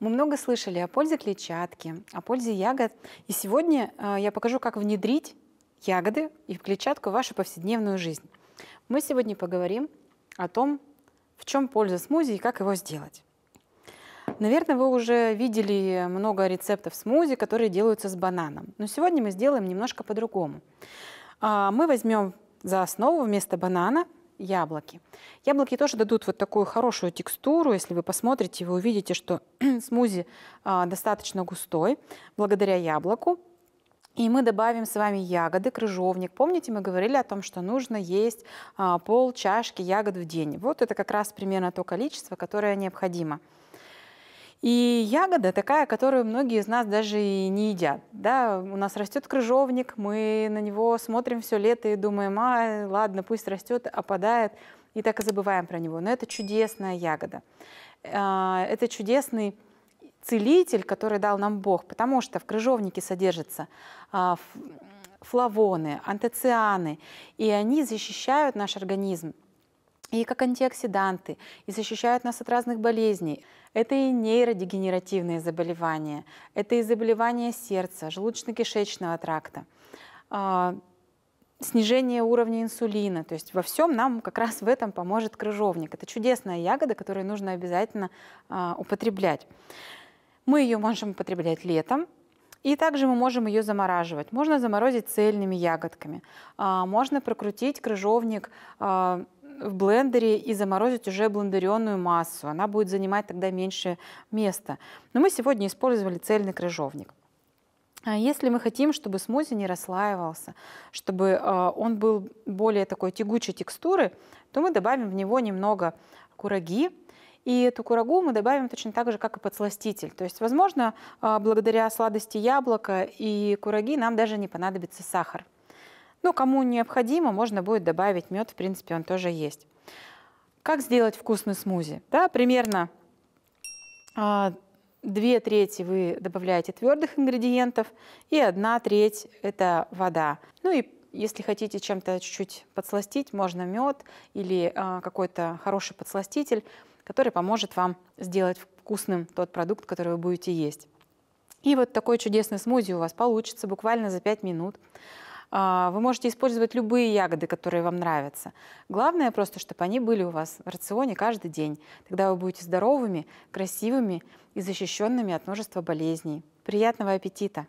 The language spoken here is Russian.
Мы много слышали о пользе клетчатки, о пользе ягод. И сегодня э, я покажу, как внедрить ягоды и клетчатку в вашу повседневную жизнь. Мы сегодня поговорим о том, в чем польза смузи и как его сделать. Наверное, вы уже видели много рецептов смузи, которые делаются с бананом. Но сегодня мы сделаем немножко по-другому. А, мы возьмем за основу вместо банана яблоки. Яблоки тоже дадут вот такую хорошую текстуру. Если вы посмотрите, вы увидите, что смузи а, достаточно густой благодаря яблоку. И мы добавим с вами ягоды, крыжовник. Помните, мы говорили о том, что нужно есть а, пол чашки ягод в день. Вот это как раз примерно то количество, которое необходимо. И ягода такая, которую многие из нас даже и не едят. Да, у нас растет крыжовник, мы на него смотрим все лето и думаем, а, ладно, пусть растет, опадает, и так и забываем про него. Но это чудесная ягода. А, это чудесный целитель, который дал нам Бог, потому что в крыжовнике содержатся а, флавоны, антоцианы, и они защищают наш организм и как антиоксиданты, и защищают нас от разных болезней. Это и нейродегенеративные заболевания, это и заболевания сердца, желудочно-кишечного тракта, а, снижение уровня инсулина. То есть во всем нам как раз в этом поможет крыжовник. Это чудесная ягода, которую нужно обязательно а, употреблять. Мы ее можем употреблять летом, и также мы можем ее замораживать. Можно заморозить цельными ягодками. А, можно прокрутить крыжовник в блендере и заморозить уже блендеренную массу. Она будет занимать тогда меньше места. Но мы сегодня использовали цельный крыжовник. А если мы хотим, чтобы смузи не расслаивался, чтобы а, он был более такой тягучей текстуры, то мы добавим в него немного кураги, и эту курагу мы добавим точно так же, как и подсластитель. То есть, возможно, а, благодаря сладости яблока и кураги нам даже не понадобится сахар. Ну, кому необходимо, можно будет добавить мед, в принципе, он тоже есть. Как сделать вкусный смузи? Да, примерно а, две трети вы добавляете твердых ингредиентов, и одна треть – это вода. Ну и если хотите чем-то чуть-чуть подсластить, можно мед или э, какой-то хороший подсластитель, который поможет вам сделать вкусным тот продукт, который вы будете есть. И вот такой чудесный смузи у вас получится буквально за 5 минут. А, вы можете использовать любые ягоды, которые вам нравятся. Главное просто, чтобы они были у вас в рационе каждый день. Тогда вы будете здоровыми, красивыми и защищенными от множества болезней. Приятного аппетита!